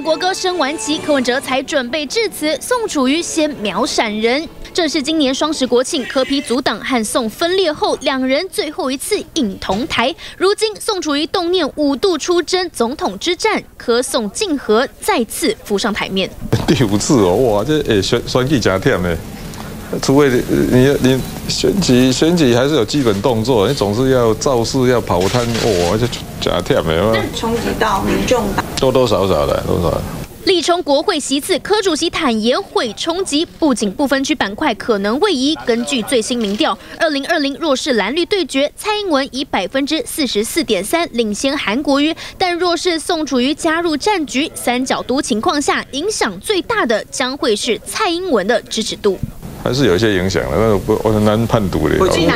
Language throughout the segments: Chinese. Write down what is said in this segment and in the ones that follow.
国歌升完旗，柯文哲才准备致辞，宋楚瑜先秒闪人。这是今年双十国庆，柯批阻挡和宋分裂后，两人最后一次影同台。如今宋楚瑜动念五度出征总统之战，柯宋竞合再次浮上台面。第五次哦，哇，这诶选选举真忝呢。除非你你选举选举还是有基本动作，你总是要造势要跑摊，哇，就加忝的。那冲击到民众多多少少的，多少。力冲国会席次，柯主席坦言会冲击，不仅不分区板块可能位移。根据最新民调，二零二零若是蓝绿对决，蔡英文以百分之四十四点三领先韩国瑜，但若是宋楚瑜加入战局，三角都情况下，影响最大的将会是蔡英文的支持度。还是有一些影响的，那不我很难判读的。搞不清楚？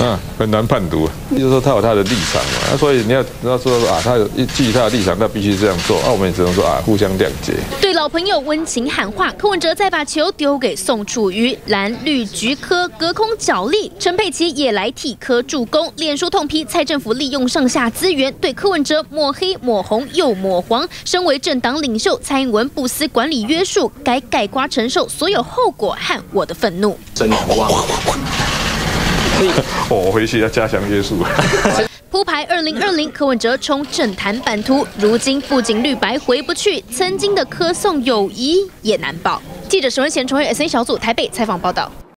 嗯，很难判读。就是说他有他的立场嘛，所以你要你要说啊，他有基于他的立场，他必须这样做。那我们也只能说啊，互相谅解。对好朋友温情喊话，柯文哲再把球丢给宋楚瑜，蓝绿橘科隔空角力，陈佩琪也来替柯助攻。脸书痛批蔡政府利用上下资源对柯文哲抹黑抹红又抹黄。身为政党领袖，蔡英文不思管理约束，该盖瓜承受所有后果和我。的愤怒，我回去要加强约束。铺排二零二零，柯文哲冲政坛版图，如今不仅绿白回不去，曾经的柯宋友谊也难保。记者史文贤，重回 S A 小组台北采访报道。